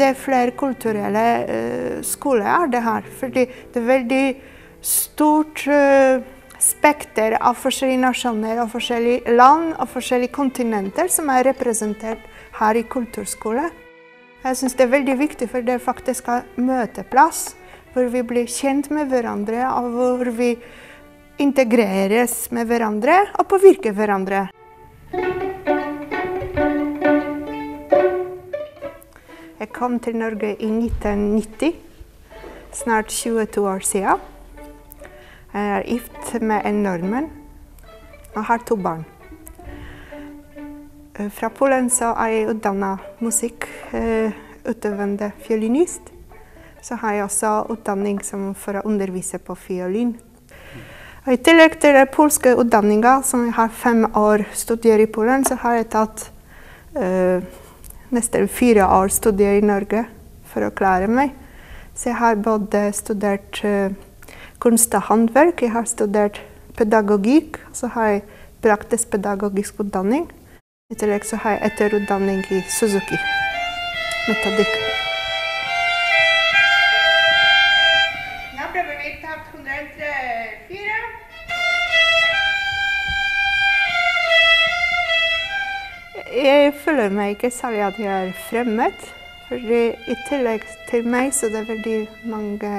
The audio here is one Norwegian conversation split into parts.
det flerkulturelle uh, skole er det her. Fordi det er veldig stort uh, spekter av forskjellige nasjoner og forskjellige land og forskjellige kontinenter som er representert her i kulturskole. Jeg syns det er veldig viktig, for det faktisk er møteplass hvor vi blir kjent med hverandre, og hvor vi integreres med hverandre og påvirker hverandre. Jeg kom til Norge i 1990, snart 22 år siden. Jeg er gift med en nordmann og har to barn. Fra Polen er jeg utdanna musikkutøvende eh, fiolinist. Så har jeg også utdanning for å undervise på fiolin. I tillegg til den polske utdanninga, som jeg har fem år studier i Polen, så har jeg tatt uh, nesten fire år studier i Norge for å klare meg. Så jeg har både studert uh, kunst og håndverk, jeg har studert pedagogikk, og så har jeg praktisk pedagogisk utdanning. I tillegg så har jeg etterutdanning i Suzuki. Metodikk. Nå prøver vi takt 104. Jeg føler meg ikke særlig at jeg er fremmed. Fordi I tillegg til meg så det er veldig mange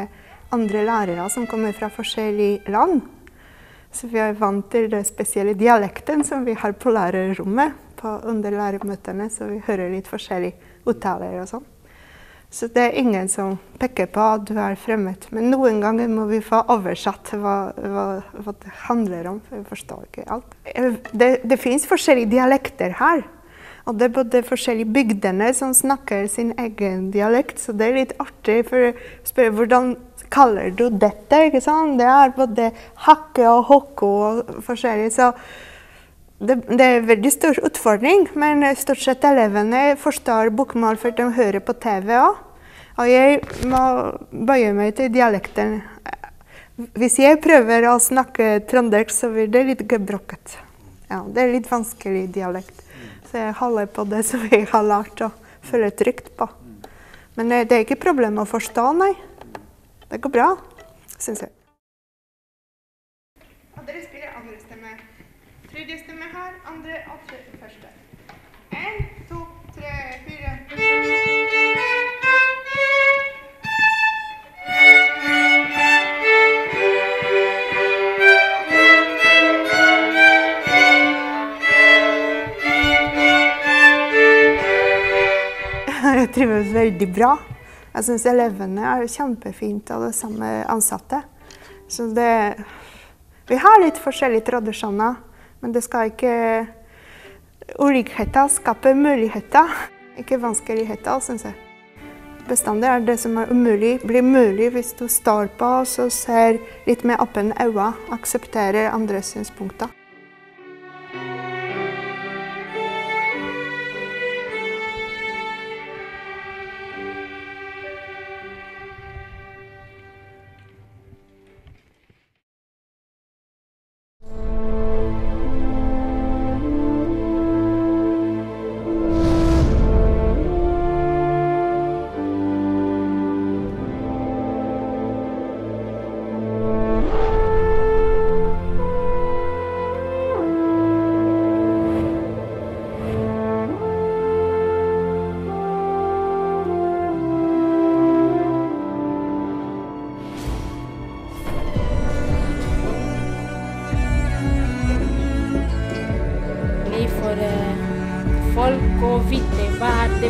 andre lærere som kommer fra forskjellige land. Så vi er vant til den spesielle dialekten som vi har på lærerrommet på under læremøtene, så vi hører litt forskjellige uttaler og sånn. Så det er ingen som peker på at du er fremmed. Men noen ganger må vi få oversatt hva, hva, hva det handler om, for vi forstår ikke alt. Eh, det, det fins forskjellige dialekter her. Og det er både forskjellige bygdene som snakker sin egen dialekt, så det er litt artig. For å spørre hvordan kaller du dette? ikke sant? Det er både hakke og hokko og forskjellig. Så det, det, er en veldig stor utfordring, men stort sett elevene forstår bokmål for de hører på TV òg. Og jeg må bøye meg til dialekten. Hvis jeg prøver å snakke trøndersk, så blir det litt gebrokkete. Ja, det er litt vanskelig dialekt. Så jeg holder på det som jeg har lært å føle trygt på. Men det er ikke problem å forstå, nei. Det går bra, syns jeg. Og dere spiller andre stemme. Tredje stemme her, andre og første. En, Jeg trives veldig bra. Jeg syns elevene er kjempefint og det samme ansatte. Så det Vi har litt forskjellige tradisjoner. Men det skal ikke Ulikheter skaper muligheter, ikke vanskeligheter, syns jeg. Bestandig er det som er umulig, blir mulig hvis du står på og ser litt med åpne øyne, aksepterer andres synspunkter. Molcovite, va de